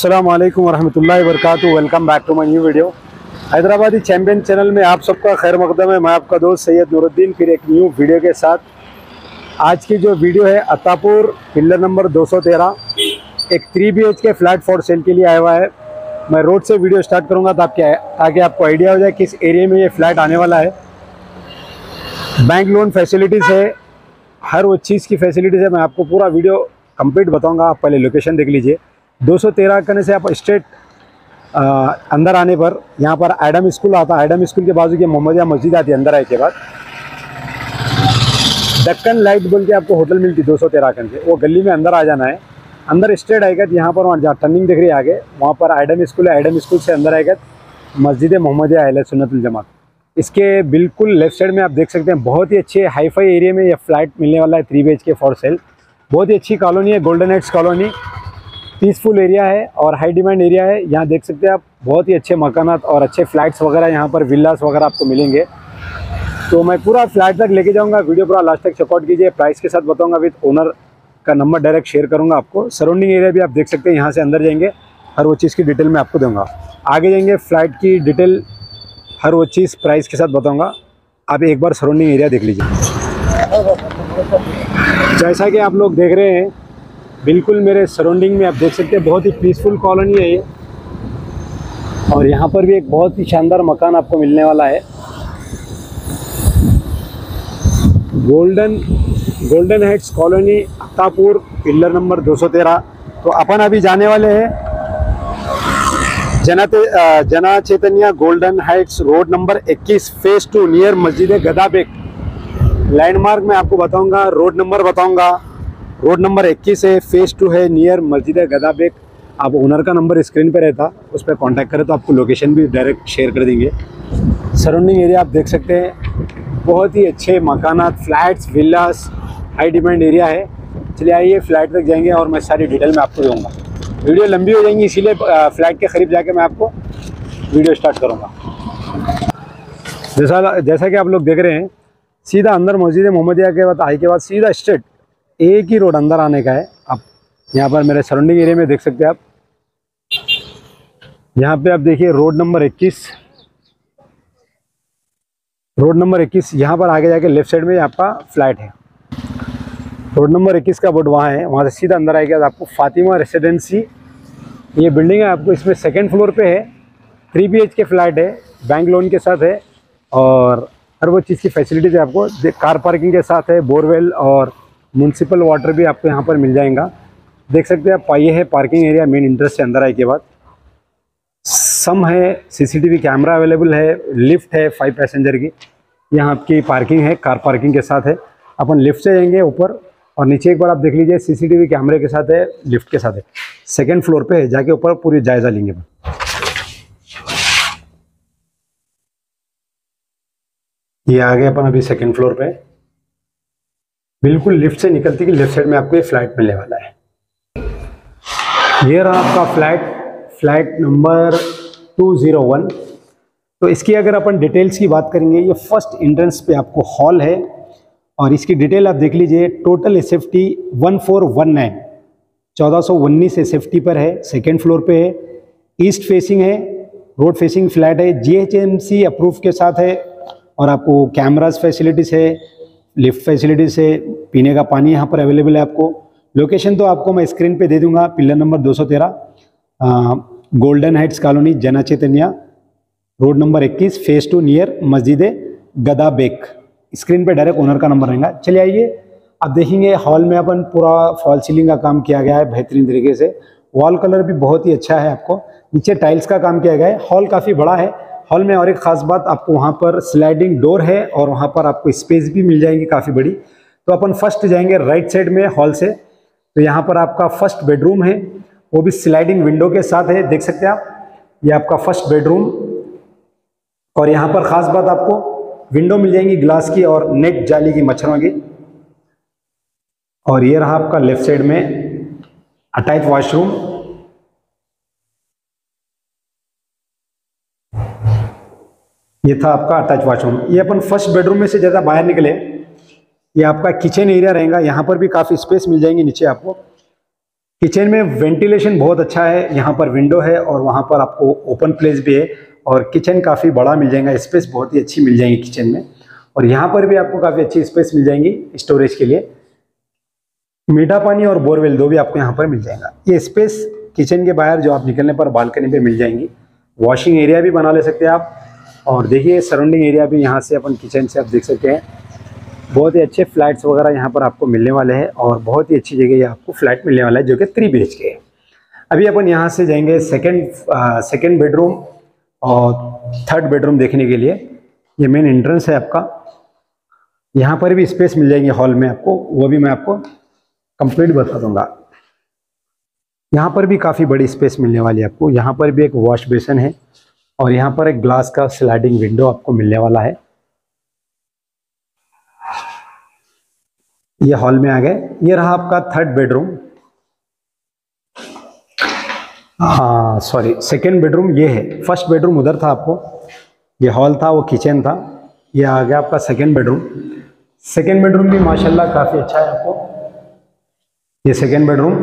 अस्सलाम वालेकुम वरहमतुल्लाहि welcome back to my new video Hyderabadi champion channel में आप सबका खैर मकदम है। मैं आपका दोस्त सैयद नूरुद्दीन, फिर एक न्यू वीडियो के साथ। आज की जो वीडियो है, अतापुर पिल्लर नंबर 213 एक three B K flat for sale के लिए आया हुआ है। मैं रोड से वीडियो स्टार्ट करूँगा ताकि ताकि आपको आइडिया हो जाए किस एरिया में ये फ्लैट आने वाला है। बैंक लोन फैसिलिटीज़ है। हर वो चीज़ की फैसिलिटीज़ है। मैं आपको पूरा वीडियो कंप्लीट बताऊँगा। आप पहले लोकेशन देख लीजिए। 213 करने से आप स्ट्रेट अंदर आने पर, यहाँ पर एडम स्कूल आता है। एडम स्कूल के बाजू की मोहम्मदिया मस्जिद आती है, अंदर आए के बाद। दक्कन लाइट बोल के आपको होटल मिलती है दो सौ तेरह से वो गली में अंदर आ जाना है। अंदर स्ट्रेट आएगा तो यहाँ पर वहाँ जहाँ टर्निंग दिख रही है आगे, वहाँ पर आइडम स्कूल है। एडम स्कूल से अंदर आएगा मस्जिद मोहम्मदिया अहल सुन्नतुल इसके बिल्कुल लेफ़्ट साइड में आप देख सकते हैं, बहुत ही अच्छे हाई फाई एरिया में यह फ्लैट मिलने वाला है three B K for sale बहुत ही अच्छी कॉलोनी है golden heads colony peaceful area है और हाई डिमांड एरिया है। यहाँ देख सकते हैं आप, बहुत ही अच्छे मकानात और अच्छे फ्लैट्स वगैरह यहाँ पर विल्लास वगैरह आपको मिलेंगे। तो मैं पूरा फ्लैट तक लेके जाऊँगा वीडियो पूरा लास्ट तक चेकआउट कीजिए। प्राइस के साथ बताऊँगा विद ओनर का नंबर डायरेक्ट शेयर करूँगा आपको। सराउंडिंग एरिया भी आप देख सकते हैं, यहाँ से अंदर जाएँगे। हर वो चीज़ की डिटेल मैं आपको दूँगा। आगे जाएँगे फ्लैट की डिटेल हर वो चीज़ प्राइस के साथ बताऊँगा। आप एक बार सराउंडिंग एरिया देख लीजिए। जैसा कि आप लोग देख रहे हैं बिल्कुल मेरे सराउंडिंग में आप देख सकते हैं, बहुत ही पीसफुल कॉलोनी है ये। और यहाँ पर भी एक बहुत ही शानदार मकान आपको मिलने वाला है। Golden golden heads colony Attapur pillar number 213 तो अपन अभी जाने वाले हैं Jana Jana Chaitanya golden heights road number 21 phase two near मस्जिद गदाबेक लैंडमार्क में आपको बताऊँगा रोड नंबर बताऊँगा। रोड नंबर 21 है फ़ेज़ टू है नियर मस्जिद गदाबेक आप ओनर का नंबर स्क्रीन पे रहता, उस पर कॉन्टैक्ट करें तो आपको लोकेशन भी डायरेक्ट शेयर कर देंगे। सराउंडिंग एरिया आप देख सकते हैं, बहुत ही अच्छे मकानात flats villas high demand area है। चलिए आइए फ्लैट तक जाएँगे और मैं सारी डिटेल में आपको दूँगा। वीडियो लंबी हो जाएँगी, इसीलिए फ्लैट के करीब जाके मैं आपको वीडियो स्टार्ट करूँगा। जैसा जैसा कि आप लोग देख रहे हैं, सीधा अंदर मस्जिद मोहम्मदिया के बाद आई के बाद सीधा स्ट्रेट एक ही रोड अंदर आने का है। आप यहाँ पर मेरे सराउंडिंग एरिया में देख सकते हैं आप। यहाँ पे आप देखिए रोड नंबर 21 रोड नंबर 21 यहाँ पर आगे जाके लेफ़्ट साइड में आपका फ्लैट है। रोड नंबर 21 का बोर्ड वहाँ है, वहाँ से सीधा अंदर आएगा तो आपको फातिमा रेसिडेंसी ये बिल्डिंग है आपको इसमें सेकेंड फ्लोर पे है। थ्री बी के फ्लैट है बैंक लोन के साथ है और हर वो चीज़ की फैसिलिटीज़ है आपको कार पार्किंग के साथ है बोरवेल और म्यूनसिपल वाटर भी आपको यहाँ पर मिल जाएगा। देख सकते हैं आप, ये है पार्किंग एरिया मेन इंटरेस्ट से अंदर आए के बाद। सम है सीसीटीवी कैमरा अवेलेबल है लिफ्ट है फाइव पैसेंजर की। यहाँ आपकी पार्किंग है कार पार्किंग के साथ है। अपन लिफ्ट से जाएँगे ऊपर और नीचे एक बार आप देख लीजिए सीसीटीवी कैमरे के साथ है लिफ्ट के साथ है। सेकेंड फ्लोर पे है, जाके ऊपर पूरी जायजा लेंगे ये आ गए अपन अभी सेकेंड फ्लोर पे। बिल्कुल लिफ्ट से निकलती कि लेफ़्ट साइड में आपको ये फ्लैट मिलने वाला है। ये रहा आपका फ्लैट फ्लैट नंबर 201 तो इसकी अगर अपन डिटेल्स की बात करेंगे, ये फ़र्स्ट एंट्रेंस पे आपको हॉल है और इसकी डिटेल आप देख लीजिए, total S F T one four one nine. चौदह सौ उन्नीस एस एफ़ टी पर है सेकेंड फ्लोर पे है। ईस्ट फेसिंग है रोड फेसिंग फ्लैट है। G H M C approve के साथ है और आपको कैमराज फैसिलिटीज़ है। लिफ्ट फैसिलिटी से पीने का पानी यहाँ पर अवेलेबल है आपको। लोकेशन तो आपको मैं स्क्रीन पे दे दूँगा, pillar number 213 golden heights colony Jana Chaitanya, road number 21 phase two near मस्जिद, गदा बेक। स्क्रीन पे डायरेक्ट ओनर का नंबर रहेगा। चलिए आइए आप देखेंगे हॉल में अपन पूरा फॉल सीलिंग का काम किया गया है बेहतरीन तरीके से। वॉल कलर भी बहुत ही अच्छा है आपको। नीचे टाइल्स का काम किया गया है। हॉल काफ़ी बड़ा है। हॉल में और एक ख़ास बात, आपको वहाँ पर स्लाइडिंग डोर है और वहाँ पर आपको स्पेस भी मिल जाएँगी काफ़ी बड़ी। तो अपन फ़र्स्ट जाएँगे राइट साइड में हॉल से। तो यहाँ पर आपका फ़र्स्ट बेडरूम है। वो भी स्लाइडिंग विंडो के साथ है, देख सकते हैं आप। ये आपका फ़र्स्ट बेडरूम और यहाँ पर ख़ास बात आपको विंडो मिल जाएँगी ग्लास की और नेट जाली की मच्छरों की। और ये रहा आपका लेफ़्ट साइड में अटैच वॉशरूम ये था आपका अटैच वाशरूम ये अपन फ़र्स्ट बेडरूम में से ज़्यादा बाहर निकले, ये आपका किचन एरिया रहेगा। यहाँ पर भी काफ़ी स्पेस मिल जाएँगे नीचे आपको। किचन में वेंटिलेशन बहुत अच्छा है। यहाँ पर विंडो है और वहाँ पर आपको ओपन प्लेस भी है और किचन काफ़ी बड़ा मिल जाएगा। स्पेस बहुत ही अच्छी मिल जाएगी किचन में। और यहाँ पर भी आपको काफ़ी अच्छी स्पेस मिल जाएँगी स्टोरेज के लिए। मीठा पानी और बोरवेल दो भी आपको यहाँ पर मिल जाएगा। ये स्पेस किचन के बाहर जो आप निकलने पर बालकनी पे मिल जाएँगी। वॉशिंग एरिया भी बना ले सकते हैं आप। और देखिए सराउंडिंग एरिया भी यहाँ से अपन किचन से आप देख सकते हैं। बहुत ही अच्छे फ्लैट्स वगैरह यहाँ पर आपको मिलने वाले हैं और बहुत ही अच्छी जगह ये आपको फ्लैट मिलने वाला है जो कि थ्री बी के है। अभी अपन यहाँ से जाएँगे सेकेंड सेकेंड बेडरूम और थर्ड बेडरूम देखने के लिए। ये मेन एंट्रेंस है आपका। यहाँ पर भी स्पेस मिल जाएगी हॉल में आपको। वो भी मैं आपको कंप्लीट बता दूँगा। यहाँ पर भी काफ़ी बड़ी स्पेस मिलने वाली है आपको। यहाँ पर भी एक वॉश बेसन है। और यहाँ पर एक ग्लास का स्लाइडिंग विंडो आपको मिलने वाला है। ये हॉल में आ गए। ये रहा आपका थर्ड बेडरूम हाँ सॉरी सेकेंड बेडरूम ये है। फ़र्स्ट बेडरूम उधर था आपको। ये हॉल था, वो किचन था। ये आ गया आपका सेकेंड बेडरूम सेकेंड बेडरूम भी माशाल्लाह काफ़ी अच्छा है आपको। ये सेकेंड बेडरूम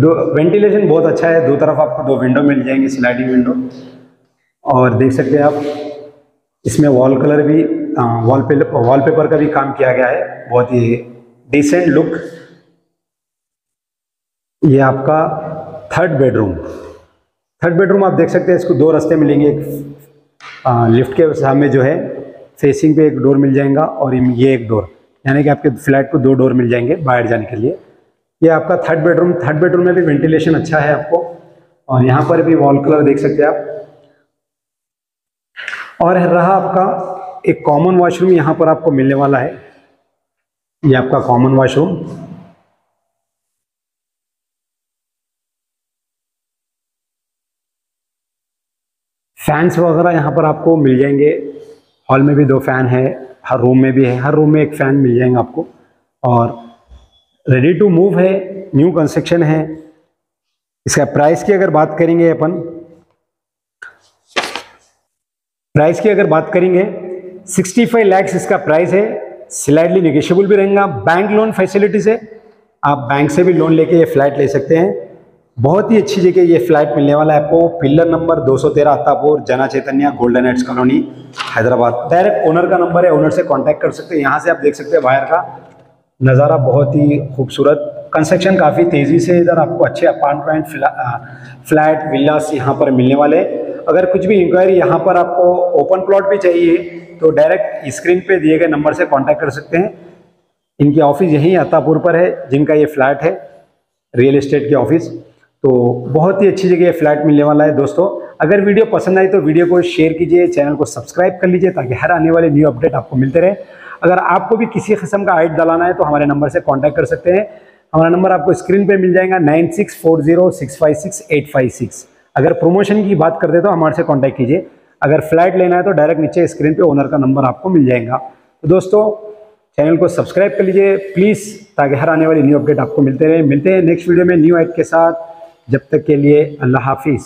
दो वेंटिलेशन बहुत अच्छा है। दो तरफ़ आपको दो विंडो मिल जाएँगे स्लाइडिंग विंडो और देख सकते हैं आप, इसमें वॉल कलर भी वॉल पे वॉल पेपर का भी काम किया गया है। बहुत ही डिसेंट लुक ये आपका थर्ड बेडरूम थर्ड बेडरूम आप देख सकते हैं, इसको दो रास्ते मिलेंगे। एक लिफ्ट के सामने जो है फेसिंग पे एक डोर मिल जाएगा और ये एक डोर यानी कि आपके फ्लैट को दो डोर मिल जाएँगे बाहर जाने के लिए। ये आपका थर्ड बेडरूम थर्ड बेडरूम में भी वेंटिलेशन अच्छा है आपको। और यहाँ पर भी वॉल कलर देख सकते हैं आप। और रहा आपका एक कॉमन वॉशरूम यहाँ पर आपको मिलने वाला है। ये आपका कॉमन वॉशरूम फैंस वगैरह यहाँ पर आपको मिल जाएँगे। हॉल में भी दो फ़ैन है, हर रूम में भी है, हर रूम में एक फ़ैन मिल जाएगा आपको। और रेडी टू मूव है न्यू कंस्ट्रक्शन है। इसका प्राइस की अगर बात करेंगे अपन प्राइस की अगर बात करेंगे 65 लैक्स इसका प्राइस है। स्लाइडली निगेशियबल भी रहेगा। बैंक लोन फैसिलिटी से आप बैंक से भी लोन लेके ये फ्लैट ले सकते हैं। बहुत ही अच्छी जगह ये फ्लैट मिलने वाला है आपको। पिलर नंबर 213 सौ तेरह Attapur Jana Chaitanya golden heights colony Hyderabad. Direct owner का नंबर है। ओनर से कांटेक्ट कर सकते हैं। यहाँ से आप देख सकते हैं बाहर का नज़ारा बहुत ही खूबसूरत। कंस्ट्रक्शन काफ़ी तेज़ी से इधर आपको अच्छे अपार्टमेंट फ्लैट विलास यहाँ पर मिलने वाले। अगर कुछ भी इंक्वायरी यहाँ पर आपको ओपन प्लॉट भी चाहिए तो डायरेक्ट स्क्रीन पे दिए गए नंबर से कांटेक्ट कर सकते हैं। इनकी ऑफ़िस यहीं अतापुर पर है, जिनका ये फ्लैट है रियल एस्टेट की ऑफ़िस तो बहुत ही अच्छी जगह ये फ्लैट मिलने वाला है दोस्तों। अगर वीडियो पसंद आई तो वीडियो को शेयर कीजिए चैनल को सब्सक्राइब कर लीजिए, ताकि हर आने वाले न्यू अपडेट आपको मिलते रहे। अगर आपको भी किसी किस्म का आइट डालाना है तो हमारे नंबर से कॉन्टैक्ट कर सकते हैं। हमारा नंबर आपको स्क्रीन पर मिल जाएगा, nine six four zero six five six eight five six. अगर प्रमोशन की बात करते तो हमारे से कॉन्टैक्ट कीजिए। अगर फ्लैट लेना है तो डायरेक्ट नीचे स्क्रीन पर ओनर का नंबर आपको मिल जाएगा। तो दोस्तों चैनल को सब्सक्राइब कर लीजिए प्लीज़ ताकि हर आने वाली न्यू अपडेट आपको मिलते रहे। मिलते हैं नेक्स्ट वीडियो में न्यू ऐड के साथ। जब तक के लिए अल्लाह हाफिज़।